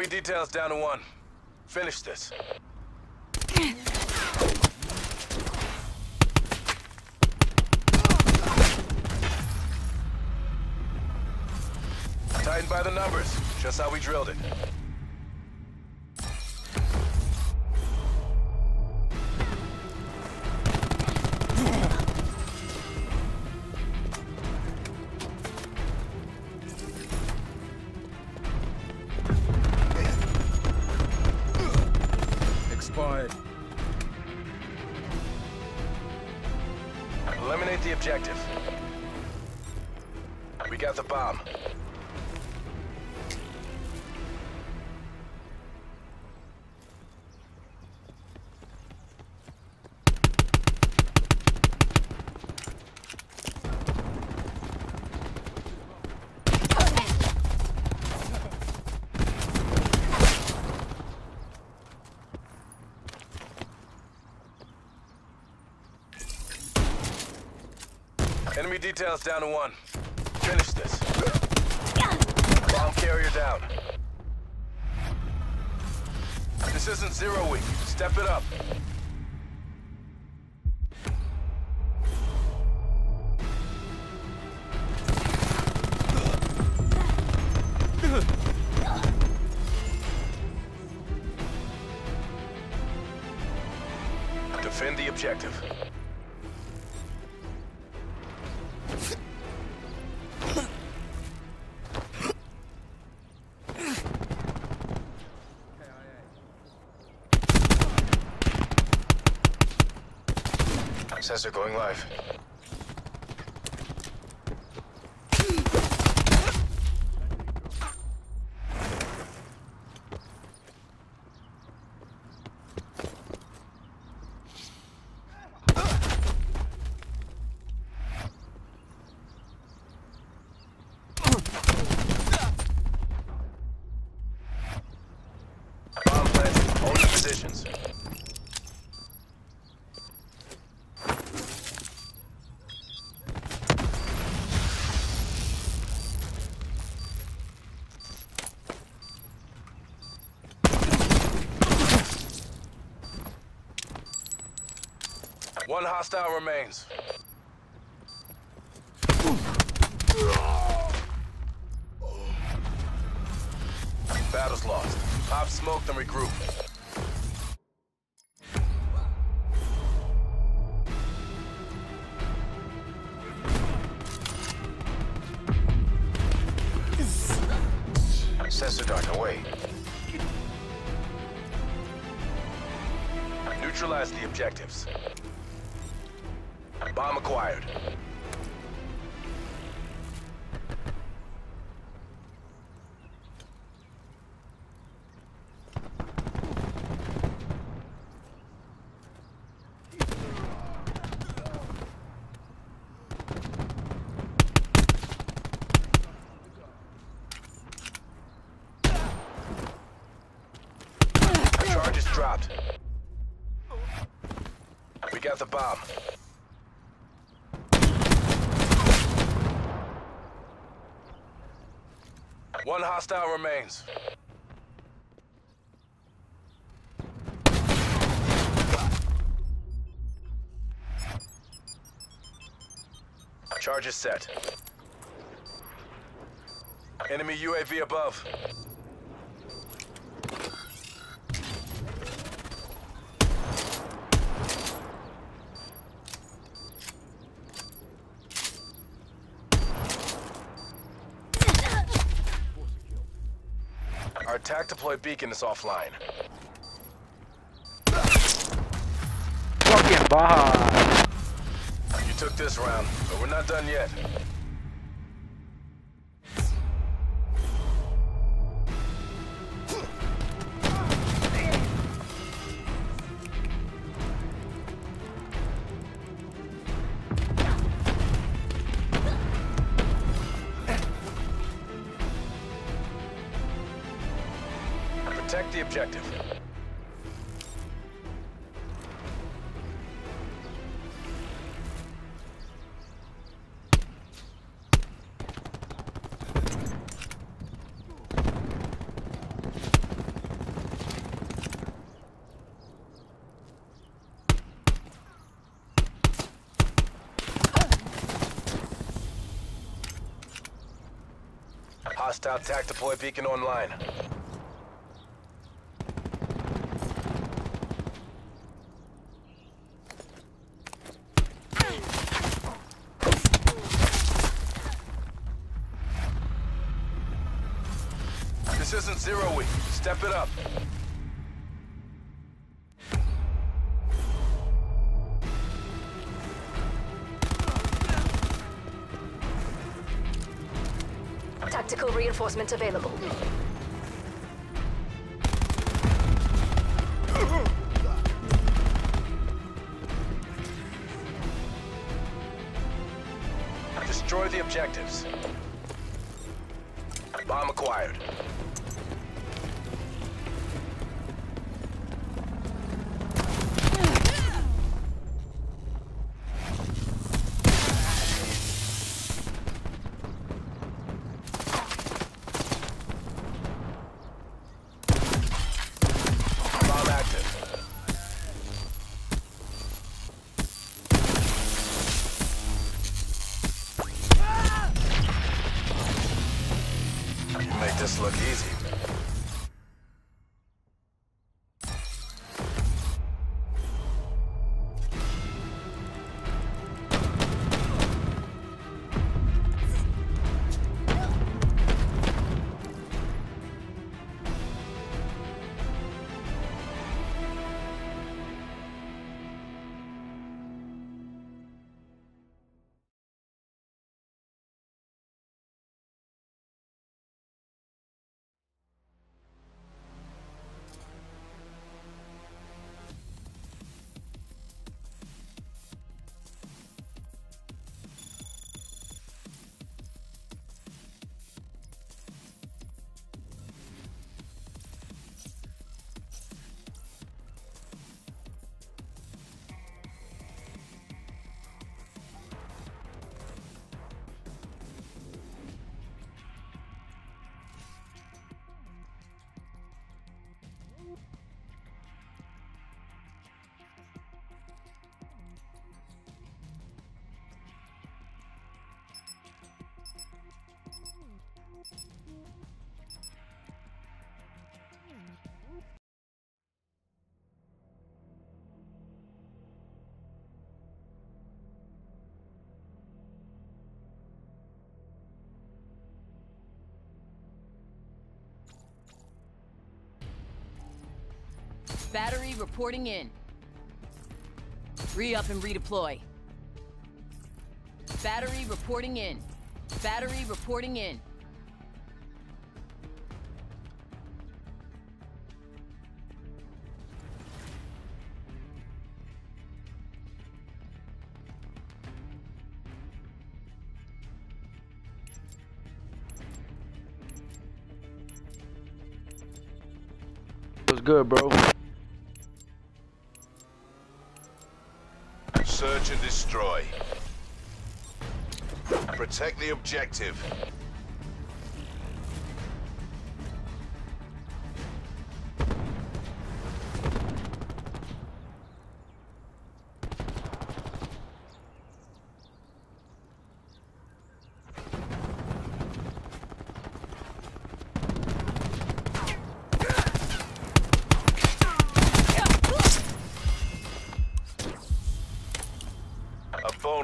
Enemy details down to one. Finish this. Tighten by the numbers, just how we drilled it. Objective. Details down to one. Finish this. Bomb carrier down. This isn't zero week. Step it up. Sensor going live. One hostile remains. Battle's lost. Pop smoked and regroup. Sensor dart away. Neutralize the objectives. Bomb acquired. Dropped. We got the bomb. One hostile remains. Charges set. Enemy UAV above. Our TAC deploy beacon is offline. Fucking Baja. You took this round, but we're not done yet. The objective. Hostile TAC deploy beacon online. This isn't zero week. Step it up. Tactical reinforcement available. Destroy the objectives. Bomb acquired. This look easy. Battery reporting in. Re-up and redeploy. Battery reporting in. Battery reporting in. What's good, bro? Search and destroy. Protect the objective.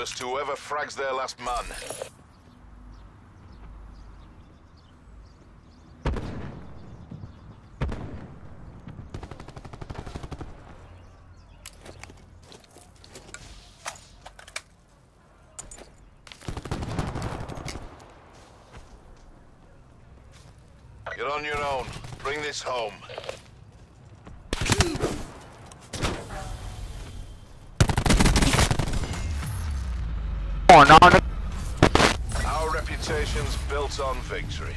Bonus to whoever frags their last man. You're on your own. Bring this home. On, on. Our reputation's built on victory.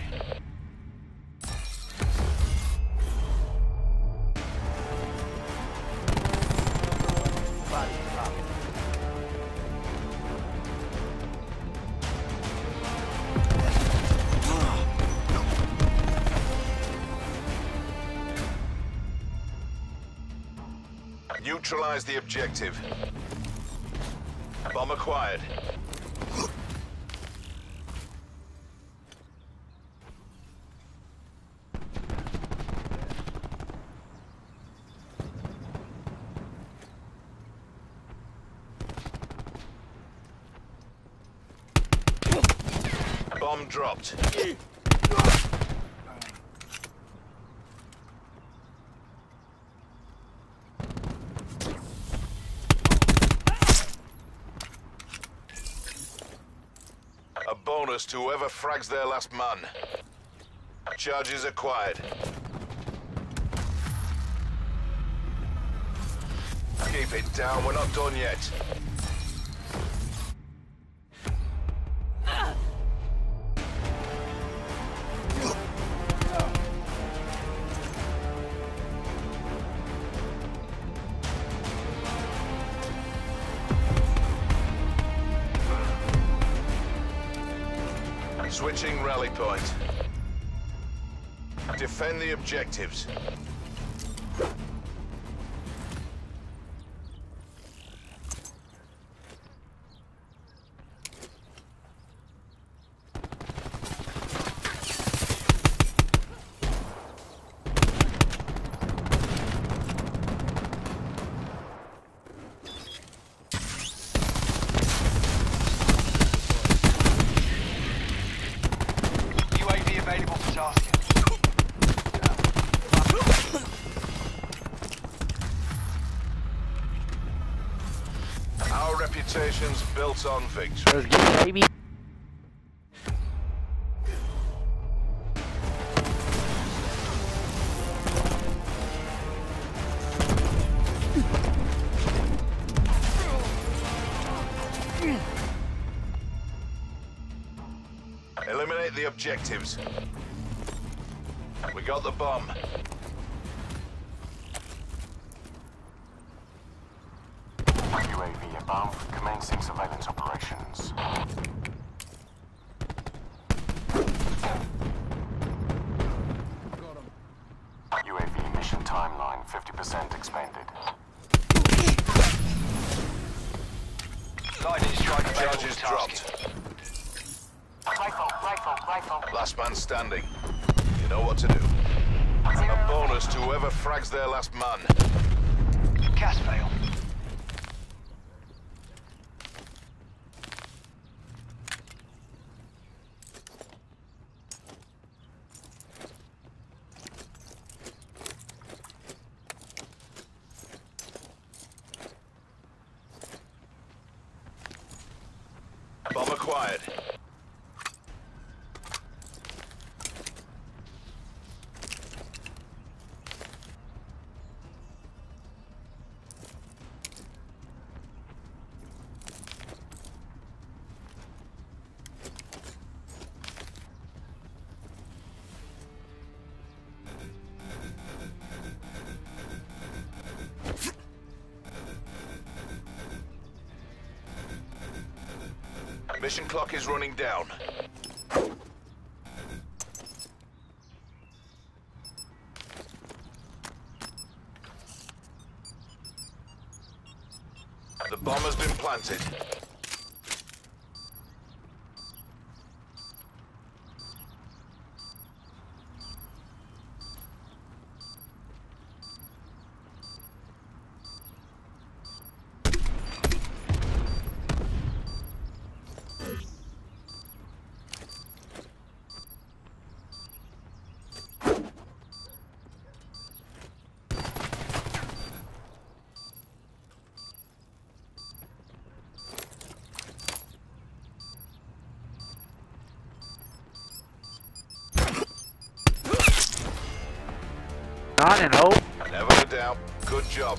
Neutralize the objective. Bomb acquired. Bomb dropped. A bonus to whoever frags their last man. Charges acquired. Keep it down, we're not done yet. Switching rally point. Defend the objectives. On victory. Let's get it, baby. Eliminate the objectives. We got the bomb. UAV above, commencing surveillance UAV mission timeline 50% expanded. Lightning strike Charges dropped. Rifle, rifle, rifle. Last man standing. You know what to do. A bonus to whoever frags their last man. Gas fail. Bomb acquired. Mission clock is running down. The bomb has been planted. On and hope. Never a doubt. Good job.